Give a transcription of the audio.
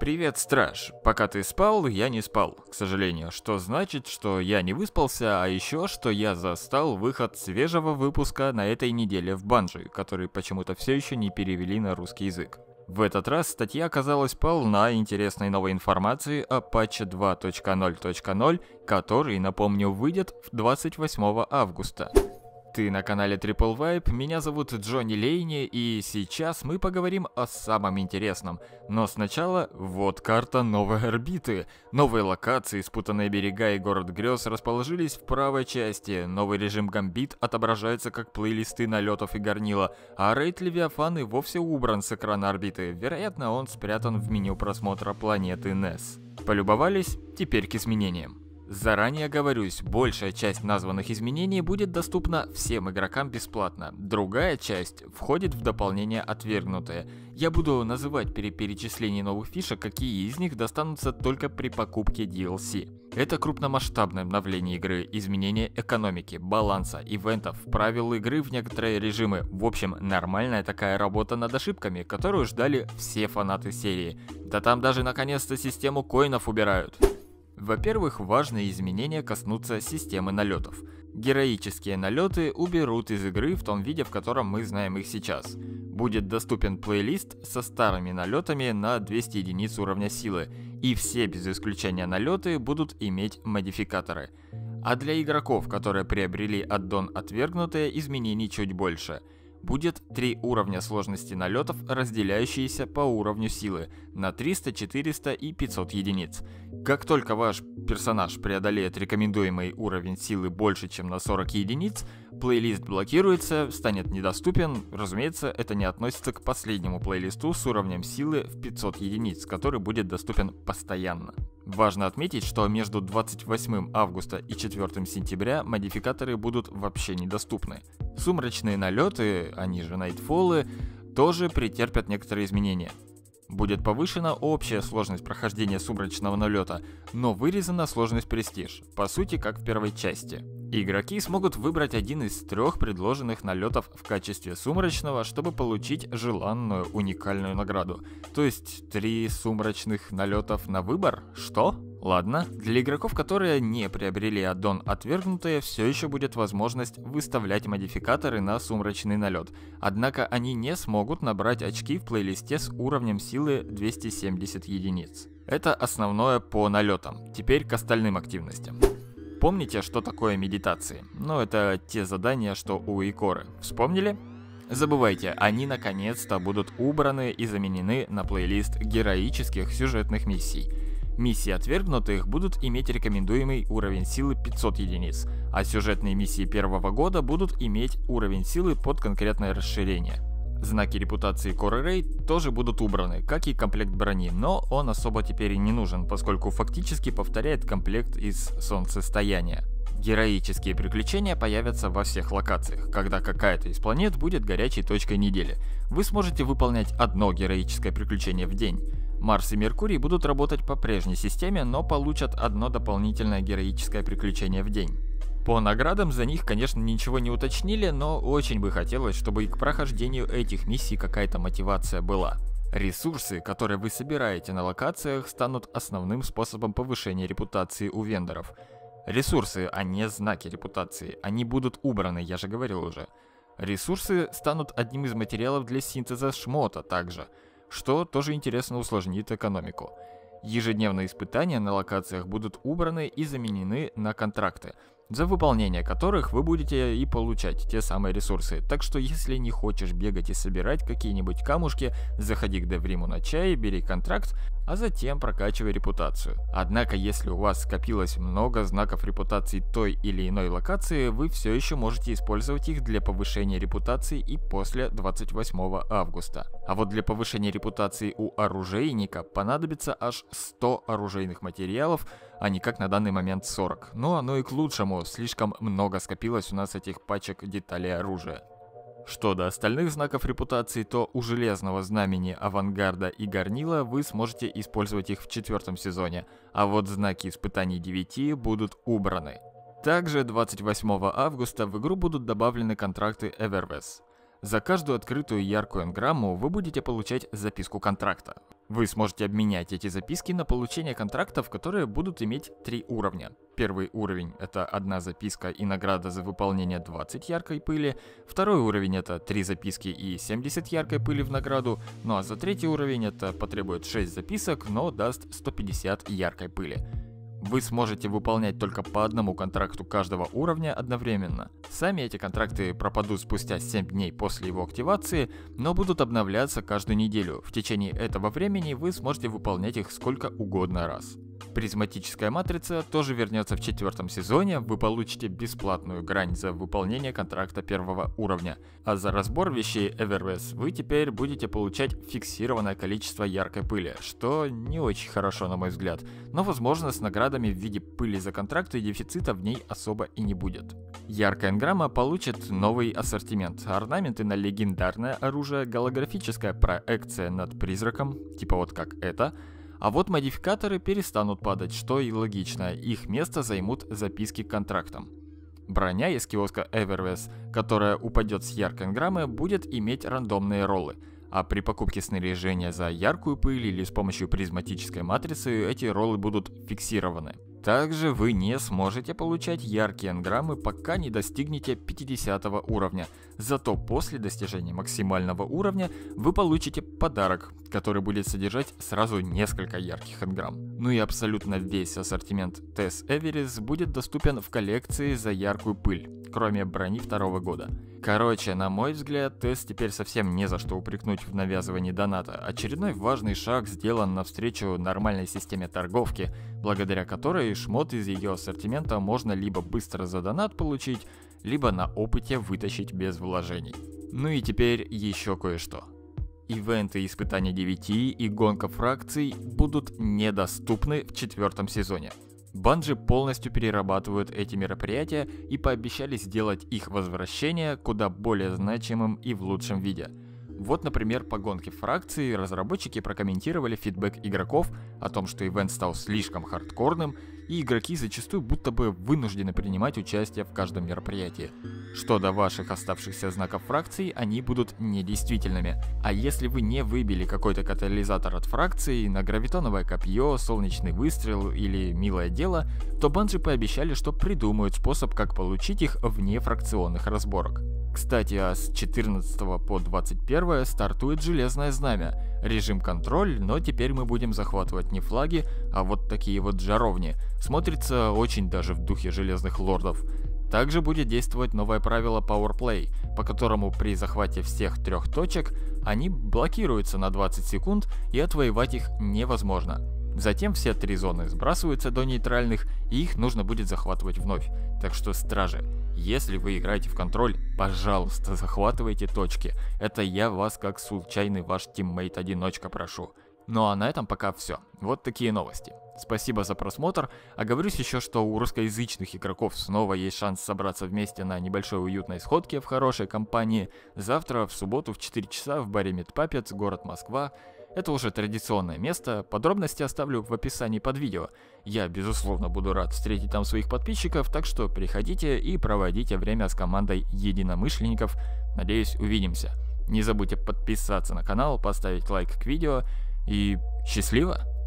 Привет, страж. Пока ты спал, я не спал, к сожалению. Что значит, что я не выспался, а еще, что я застал выход свежего выпуска на этой неделе в Банжи, который почему-то все еще не перевели на русский язык. В этот раз статья оказалась полна интересной новой информации о патче 2.0.0, который, напомню, выйдет 28 августа. Ты на канале Triple Vibe, меня зовут Джонни Лейни, и сейчас мы поговорим о самом интересном. Но сначала, вот карта новой орбиты. Новые локации, спутанные берега и город грез расположились в правой части. Новый режим Гамбит отображается как плейлисты налетов и горнила, а рейд Левиафан и вовсе убран с экрана орбиты. Вероятно, он спрятан в меню просмотра планеты Нес. Полюбовались? Теперь к изменениям. Заранее говорюсь, большая часть названных изменений будет доступна всем игрокам бесплатно. Другая часть входит в дополнение отвергнутые. Я буду называть при перечислении новых фишек, какие из них достанутся только при покупке DLC. Это крупномасштабное обновление игры, изменение экономики, баланса, ивентов, правил игры в некоторые режимы. В общем, нормальная такая работа над ошибками, которую ждали все фанаты серии. Да там даже наконец-то систему коинов убирают. Во-первых, важные изменения коснутся системы налетов. Героические налеты уберут из игры в том виде, в котором мы знаем их сейчас. Будет доступен плейлист со старыми налетами на 200 единиц уровня силы, и все без исключения налеты будут иметь модификаторы. А для игроков, которые приобрели аддон отвергнутые, изменений чуть больше – будет три уровня сложности налетов, разделяющиеся по уровню силы на 300, 400 и 500 единиц. Как только ваш персонаж преодолеет рекомендуемый уровень силы больше, чем на 40 единиц, плейлист блокируется, станет недоступен. Разумеется, это не относится к последнему плейлисту с уровнем силы в 500 единиц, который будет доступен постоянно. Важно отметить, что между 28 августа и 4 сентября модификаторы будут вообще недоступны. Сумрачные налеты, они же найтфолы, тоже претерпят некоторые изменения. Будет повышена общая сложность прохождения сумрачного налета, но вырезана сложность престиж, по сути как в первой части. Игроки смогут выбрать один из трех предложенных налетов в качестве сумрачного, чтобы получить желанную уникальную награду. То есть три сумрачных налетов на выбор? Что? Ладно, для игроков, которые не приобрели аддон отвергнутые, все еще будет возможность выставлять модификаторы на сумрачный налет. Однако они не смогут набрать очки в плейлисте с уровнем силы 270 единиц. Это основное по налетам. Теперь к остальным активностям. Помните, что такое медитации? Ну, это те задания, что у Икоры. Вспомнили? Забывайте, они наконец-то будут убраны и заменены на плейлист героических сюжетных миссий. Миссии отвергнутых будут иметь рекомендуемый уровень силы 500 единиц, а сюжетные миссии первого года будут иметь уровень силы под конкретное расширение. Знаки репутации Core Array тоже будут убраны, как и комплект брони, но он особо теперь и не нужен, поскольку фактически повторяет комплект из солнцестояния. Героические приключения появятся во всех локациях, когда какая-то из планет будет горячей точкой недели. Вы сможете выполнять одно героическое приключение в день. Марс и Меркурий будут работать по прежней системе, но получат одно дополнительное героическое приключение в день. По наградам за них, конечно, ничего не уточнили, но очень бы хотелось, чтобы и к прохождению этих миссий какая-то мотивация была. Ресурсы, которые вы собираете на локациях, станут основным способом повышения репутации у вендоров. Ресурсы, а не знаки репутации. Они будут убраны, я же говорил уже. Ресурсы станут одним из материалов для синтеза шмота также, что тоже интересно усложнит экономику. Ежедневные испытания на локациях будут убраны и заменены на контракты – за выполнение которых вы будете и получать те самые ресурсы. Так что если не хочешь бегать и собирать какие-нибудь камушки, заходи к Девриму на чай, бери контракт, а затем прокачивай репутацию. Однако, если у вас скопилось много знаков репутации той или иной локации, вы все еще можете использовать их для повышения репутации и после 28 августа. А вот для повышения репутации у оружейника понадобится аж 100 оружейных материалов, а не как на данный момент 40. Но оно и к лучшему, слишком много скопилось у нас этих пачек деталей оружия. Что до остальных знаков репутации, то у Железного Знамени, Авангарда и Горнила вы сможете использовать их в четвертом сезоне, а вот знаки испытаний 9 будут убраны. Также 28 августа в игру будут добавлены контракты Everves. За каждую открытую яркую энграмму вы будете получать записку контракта. Вы сможете обменять эти записки на получение контрактов, которые будут иметь три уровня. Первый уровень — это одна записка и награда за выполнение 20 яркой пыли. Второй уровень — это три записки и 70 яркой пыли в награду. Ну а за третий уровень это потребует 6 записок, но даст 150 яркой пыли. Вы сможете выполнять только по одному контракту каждого уровня одновременно. Сами эти контракты пропадут спустя 7 дней после его активации, но будут обновляться каждую неделю. В течение этого времени вы сможете выполнять их сколько угодно раз. Призматическая матрица тоже вернется в четвертом сезоне, вы получите бесплатную грань за выполнение контракта первого уровня, а за разбор вещей Everwest вы теперь будете получать фиксированное количество яркой пыли, что не очень хорошо на мой взгляд, но возможно с наградами в виде пыли за контракты дефицита в ней особо и не будет. Яркая энграмма получит новый ассортимент, орнаменты на легендарное оружие, голографическая проекция над призраком, типа вот как это, а вот модификаторы перестанут падать, что и логично, их место займут записки к контрактам. Броня из киоска Everwest, которая упадет с яркой граммы, будет иметь рандомные роллы, а при покупке снаряжения за яркую пыль или с помощью призматической матрицы эти роллы будут фиксированы. Также вы не сможете получать яркие энграммы, пока не достигнете 50 уровня. Зато после достижения максимального уровня вы получите подарок, который будет содержать сразу несколько ярких энграмм. Ну и абсолютно весь ассортимент Tess Everest будет доступен в коллекции за яркую пыль, кроме брони второго года. Короче, на мой взгляд, тест теперь совсем не за что упрекнуть в навязывании доната. Очередной важный шаг сделан навстречу нормальной системе торговки, благодаря которой шмот из ее ассортимента можно либо быстро за донат получить, либо на опыте вытащить без вложений. Ну и теперь еще кое-что. Ивенты испытания 9 и гонка фракций будут недоступны в четвертом сезоне. Банжи полностью перерабатывают эти мероприятия и пообещали сделать их возвращение куда более значимым и в лучшем виде – вот, например, по гонке фракции разработчики прокомментировали фидбэк игроков о том, что ивент стал слишком хардкорным, и игроки зачастую будто бы вынуждены принимать участие в каждом мероприятии. Что до ваших оставшихся знаков фракций, они будут недействительными. А если вы не выбили какой-то катализатор от фракции на гравитоновое копье, солнечный выстрел или милое дело, то банжи пообещали, что придумают способ, как получить их вне фракционных разборок. Кстати, а с 14 по 21 стартует Железное Знамя. Режим контроль, но теперь мы будем захватывать не флаги, а вот такие вот жаровни. Смотрится очень даже в духе Железных Лордов. Также будет действовать новое правило Power Play, по которому при захвате всех трех точек они блокируются на 20 секунд и отвоевать их невозможно. Затем все три зоны сбрасываются до нейтральных, и их нужно будет захватывать вновь. Так что, стражи, если вы играете в контроль, пожалуйста, захватывайте точки. Это я вас как случайный ваш тиммейт-одиночка прошу. Ну а на этом пока все. Вот такие новости. Спасибо за просмотр. А говорюсь еще, что у русскоязычных игроков снова есть шанс собраться вместе на небольшой уютной сходке в хорошей компании. Завтра, в субботу в 4 часа в баре Медпапец, город Москва. Это уже традиционное место, подробности оставлю в описании под видео. Я, безусловно, буду рад встретить там своих подписчиков, так что приходите и проводите время с командой единомышленников. Надеюсь, увидимся. Не забудьте подписаться на канал, поставить лайк к видео и счастливо!